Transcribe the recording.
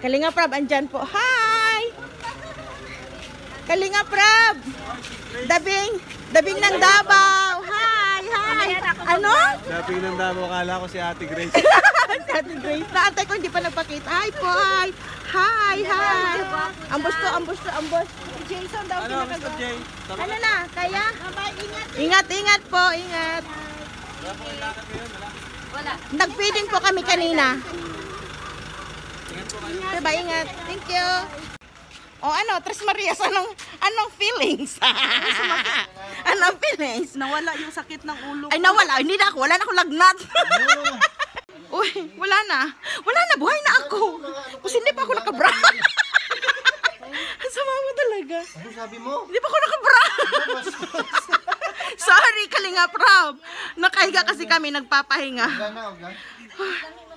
Kalinga Prab, andyan po. Hi! Kalinga Prab! Dabing, dabing ng Davao. Hi, hi. Ano? Sabi ng damo, kala ko si Ate Grace. si Ate Grace. Naantay ko hindi pa nagpakita. Hi po, hi. Hi, hi. Ambos to, ambos to, ambos. Jason daw Ano, Ano na, kaya? Ingat, ingat po, ingat. Nag-feeding po kami kanina. Diba, ingat. Thank you. O ano, Tres Marias, anong, anong feelings? anong feelings? Nawala yung sakit ng ulo. Ay, nawala. Hindi na ako. Wala na akong lagnat. Uy, wala na. Wala na. Buhay na ako. Kasi hindi pa ako nakabra. Ang sama mo talaga. Ano sabi mo? Hindi pa ako nakabra. Sorry, Kalinga Prab. Nakahiga kasi kami, nagpapahinga. Wala na, wala.